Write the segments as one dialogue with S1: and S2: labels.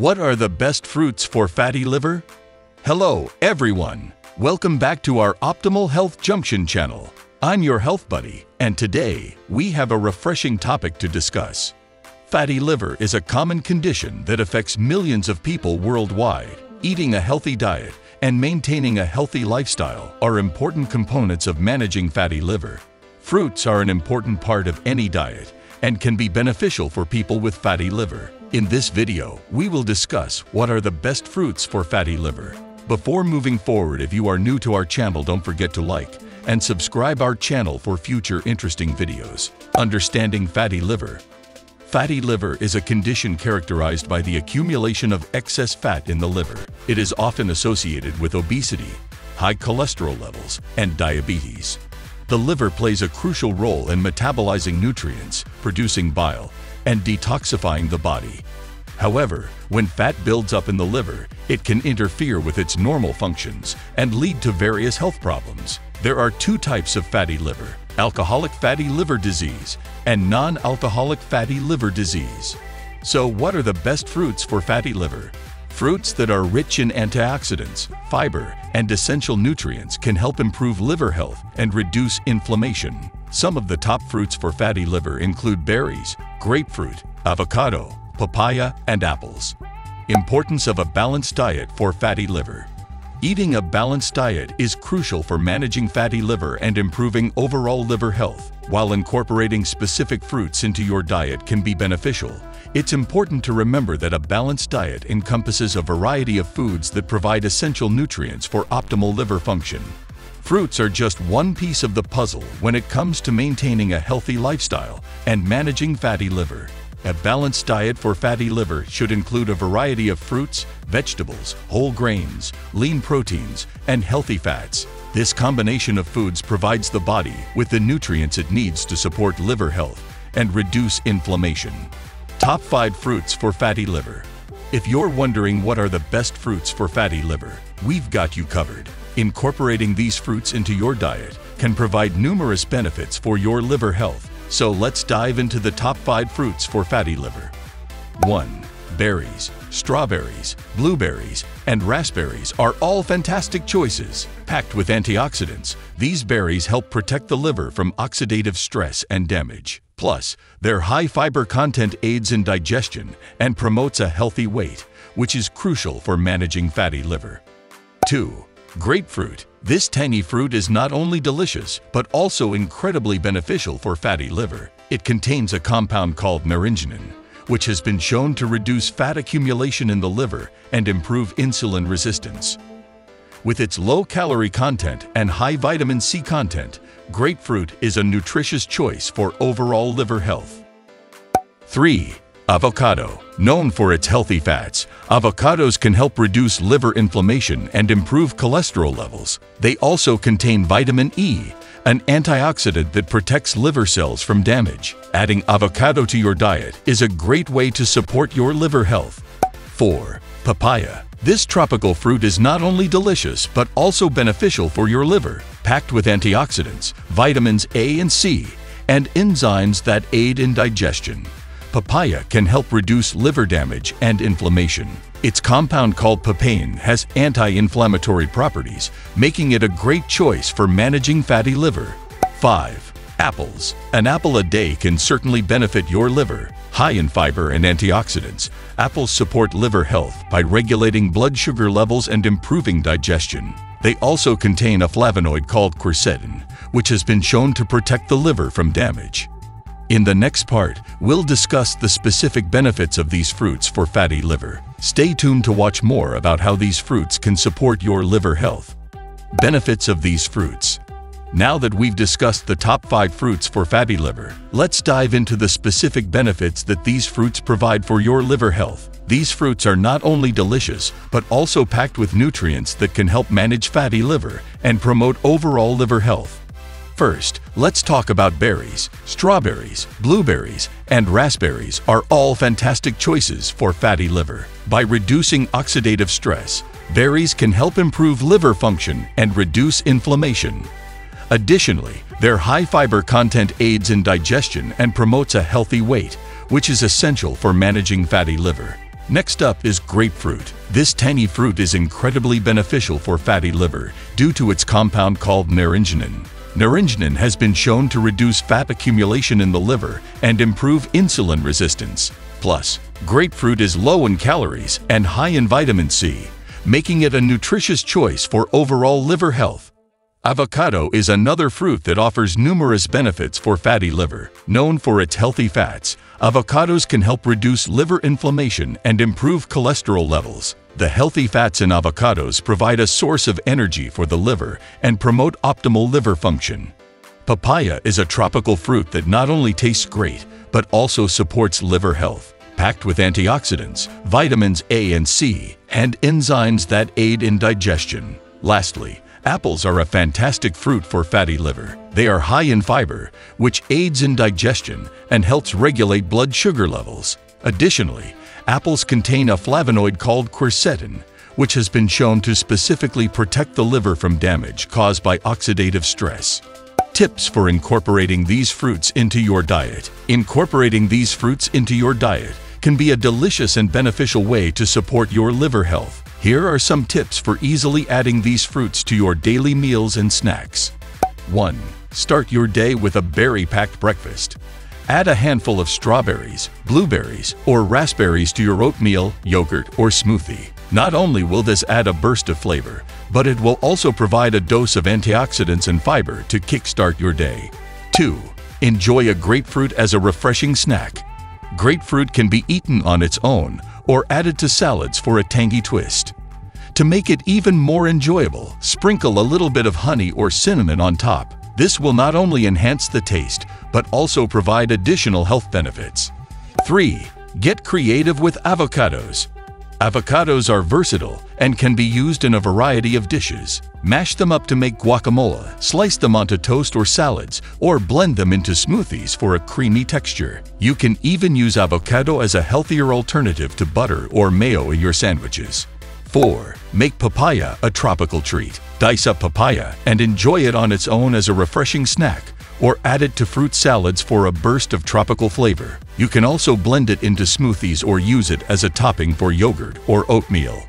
S1: What are the best fruits for fatty liver? Hello, everyone. Welcome back to our Optimal Health Junction channel. I'm your health buddy, and today we have a refreshing topic to discuss. Fatty liver is a common condition that affects millions of people worldwide. Eating a healthy diet and maintaining a healthy lifestyle are important components of managing fatty liver. Fruits are an important part of any diet and can be beneficial for people with fatty liver. In this video, we will discuss what are the best fruits for fatty liver. Before moving forward, if you are new to our channel, don't forget to like and subscribe our channel for future interesting videos. Understanding fatty liver. Fatty liver is a condition characterized by the accumulation of excess fat in the liver. It is often associated with obesity, high cholesterol levels, and diabetes. The liver plays a crucial role in metabolizing nutrients, producing bile, and detoxifying the body. However, when fat builds up in the liver, it can interfere with its normal functions and lead to various health problems. There are two types of fatty liver, alcoholic fatty liver disease and non-alcoholic fatty liver disease. So what are the best fruits for fatty liver? Fruits that are rich in antioxidants, fiber, and essential nutrients can help improve liver health and reduce inflammation. Some of the top fruits for fatty liver include berries, grapefruit, avocado, papaya, and apples. Importance of a balanced diet for fatty liver. Eating a balanced diet is crucial for managing fatty liver and improving overall liver health. While incorporating specific fruits into your diet can be beneficial, it's important to remember that a balanced diet encompasses a variety of foods that provide essential nutrients for optimal liver function. Fruits are just one piece of the puzzle when it comes to maintaining a healthy lifestyle and managing fatty liver. A balanced diet for fatty liver should include a variety of fruits, vegetables, whole grains, lean proteins, and healthy fats. This combination of foods provides the body with the nutrients it needs to support liver health and reduce inflammation. Top 5 Fruits for Fatty Liver If you're wondering what are the best fruits for fatty liver, we've got you covered. Incorporating these fruits into your diet can provide numerous benefits for your liver health so let's dive into the top 5 fruits for fatty liver. 1. Berries, strawberries, blueberries, and raspberries are all fantastic choices. Packed with antioxidants, these berries help protect the liver from oxidative stress and damage. Plus, their high fiber content aids in digestion and promotes a healthy weight, which is crucial for managing fatty liver. 2. Grapefruit. This tangy fruit is not only delicious, but also incredibly beneficial for fatty liver. It contains a compound called naringenin, which has been shown to reduce fat accumulation in the liver and improve insulin resistance. With its low-calorie content and high vitamin C content, grapefruit is a nutritious choice for overall liver health. 3. Avocado. Known for its healthy fats, avocados can help reduce liver inflammation and improve cholesterol levels. They also contain vitamin E, an antioxidant that protects liver cells from damage. Adding avocado to your diet is a great way to support your liver health. 4. Papaya. This tropical fruit is not only delicious but also beneficial for your liver, packed with antioxidants, vitamins A and C, and enzymes that aid in digestion. Papaya can help reduce liver damage and inflammation. Its compound called papain has anti-inflammatory properties, making it a great choice for managing fatty liver. 5. Apples. An apple a day can certainly benefit your liver. High in fiber and antioxidants, apples support liver health by regulating blood sugar levels and improving digestion. They also contain a flavonoid called quercetin, which has been shown to protect the liver from damage. In the next part, we'll discuss the specific benefits of these fruits for fatty liver. Stay tuned to watch more about how these fruits can support your liver health. Benefits of these fruits. Now that we've discussed the top 5 fruits for fatty liver, let's dive into the specific benefits that these fruits provide for your liver health. These fruits are not only delicious, but also packed with nutrients that can help manage fatty liver and promote overall liver health. First, let's talk about berries. Strawberries, blueberries, and raspberries are all fantastic choices for fatty liver. By reducing oxidative stress, berries can help improve liver function and reduce inflammation. Additionally, their high fiber content aids in digestion and promotes a healthy weight, which is essential for managing fatty liver. Next up is grapefruit. This tangy fruit is incredibly beneficial for fatty liver due to its compound called naringenin. Naringenin has been shown to reduce fat accumulation in the liver and improve insulin resistance. Plus, grapefruit is low in calories and high in vitamin C, making it a nutritious choice for overall liver health. Avocado is another fruit that offers numerous benefits for fatty liver. Known for its healthy fats, avocados can help reduce liver inflammation and improve cholesterol levels. The healthy fats in avocados provide a source of energy for the liver and promote optimal liver function. Papaya is a tropical fruit that not only tastes great, but also supports liver health. Packed with antioxidants, vitamins A and C, and enzymes that aid in digestion. Lastly, Apples are a fantastic fruit for fatty liver. They are high in fiber, which aids in digestion and helps regulate blood sugar levels. Additionally, apples contain a flavonoid called quercetin, which has been shown to specifically protect the liver from damage caused by oxidative stress. Tips for incorporating these fruits into your diet. Incorporating these fruits into your diet can be a delicious and beneficial way to support your liver health. Here are some tips for easily adding these fruits to your daily meals and snacks. 1. Start your day with a berry-packed breakfast. Add a handful of strawberries, blueberries, or raspberries to your oatmeal, yogurt, or smoothie. Not only will this add a burst of flavor, but it will also provide a dose of antioxidants and fiber to kickstart your day. 2. Enjoy a grapefruit as a refreshing snack. Grapefruit can be eaten on its own or added to salads for a tangy twist. To make it even more enjoyable, sprinkle a little bit of honey or cinnamon on top. This will not only enhance the taste, but also provide additional health benefits. 3. Get creative with avocados. Avocados are versatile and can be used in a variety of dishes. Mash them up to make guacamole, slice them onto toast or salads, or blend them into smoothies for a creamy texture. You can even use avocado as a healthier alternative to butter or mayo in your sandwiches. 4. Make papaya a tropical treat. Dice up papaya and enjoy it on its own as a refreshing snack or add it to fruit salads for a burst of tropical flavor. You can also blend it into smoothies or use it as a topping for yogurt or oatmeal.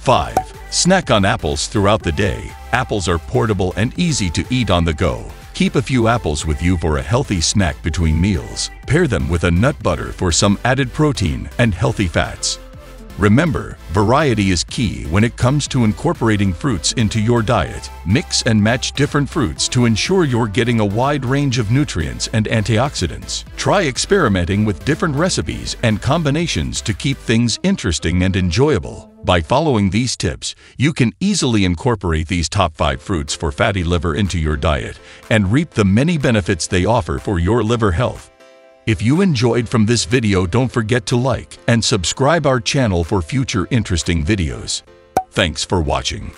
S1: 5. Snack on apples throughout the day. Apples are portable and easy to eat on the go. Keep a few apples with you for a healthy snack between meals. Pair them with a nut butter for some added protein and healthy fats. Remember, variety is key when it comes to incorporating fruits into your diet. Mix and match different fruits to ensure you're getting a wide range of nutrients and antioxidants. Try experimenting with different recipes and combinations to keep things interesting and enjoyable. By following these tips, you can easily incorporate these top 5 fruits for fatty liver into your diet and reap the many benefits they offer for your liver health. If you enjoyed from this video don't forget to like and subscribe our channel for future interesting videos. Thanks for watching.